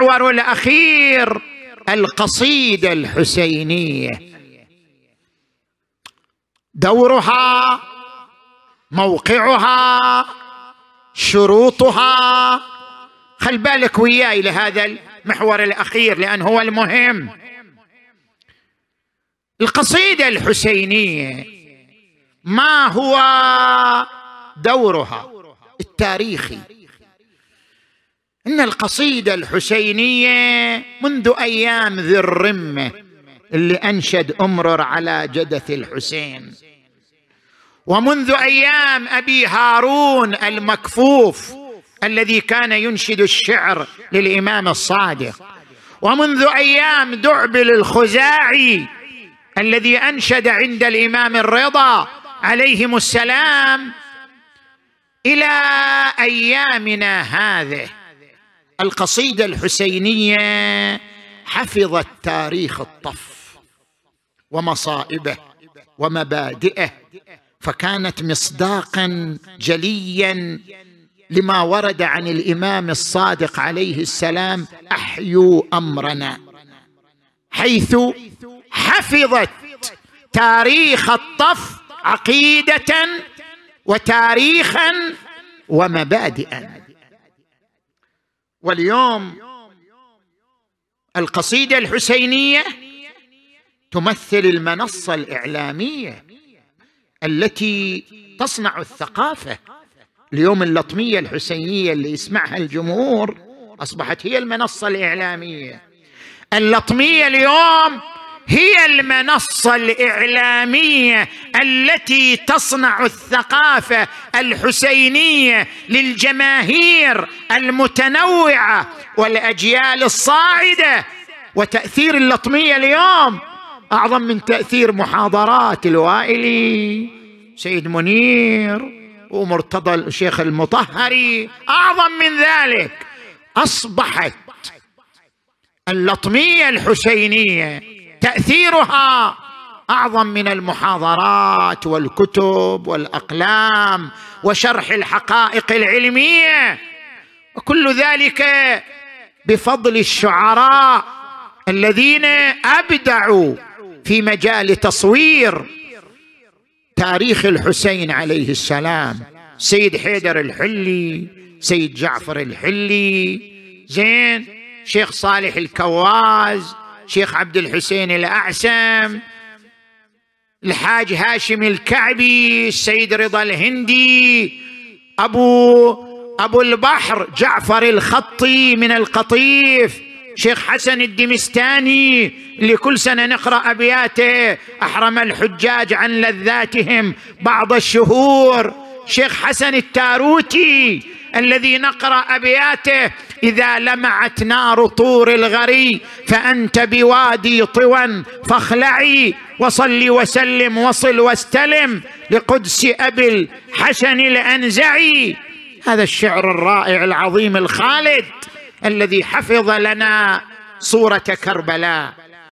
المحور الأخير القصيدة الحسينية. دورها موقعها شروطها. خل بالك وياي لهذا المحور الأخير لأن هو المهم. القصيدة الحسينية ما هو دورها؟ التاريخي. إن القصيدة الحسينية منذ أيام ذي الرمة اللي أنشد أمرر على جدث الحسين. ومنذ أيام أبي هارون المكفوف الذي كان ينشد الشعر للإمام الصادق. ومنذ أيام دعبل الخزاعي الذي أنشد عند الإمام الرضا عليهم السلام إلى أيامنا هذه. القصيدة الحسينية حفظت تاريخ الطف ومصائبه ومبادئه فكانت مصداقا جليا لما ورد عن الإمام الصادق عليه السلام أحيوا أمرنا. حيث حفظت تاريخ الطف عقيدة وتاريخا ومبادئا. واليوم القصيدة الحسينية تمثل المنصة الإعلامية التي تصنع الثقافة. اليوم اللطمية الحسينية اللي يسمعها الجمهور أصبحت هي المنصة الإعلامية. اللطمية اليوم هي المنصة الإعلامية التي تصنع الثقافة الحسينية للجماهير المتنوعة والأجيال الصاعدة. وتأثير اللطمية اليوم أعظم من تأثير محاضرات الوائلي. سيد منير ومرتضى الشيخ المطهري أعظم من ذلك. أصبحت اللطمية الحسينية تأثيرها أعظم من المحاضرات والكتب والأقلام وشرح الحقائق العلمية. وكل ذلك بفضل الشعراء الذين أبدعوا في مجال تصوير تاريخ الحسين عليه السلام. سيد حيدر الحلي سيد جعفر الحلي زين شيخ صالح الكواز شيخ عبد الحسين الأعسم الحاج هاشم الكعبي السيد رضا الهندي أبو أبو البحر جعفر الخطي من القطيف شيخ حسن الدمستاني اللي كل سنة نقرأ أبياته أحرم الحجاج عن لذاتهم بعض الشهور شيخ حسن التاروتي الذي نقرأ أبياته إذا لمعت نار طور الغري فأنت بوادي طوى فاخلعي وصل وسلم وصل واستلم لقدس أبي الحسن الأنزعي. هذا الشعر الرائع العظيم الخالد الذي حفظ لنا صورة كربلاء.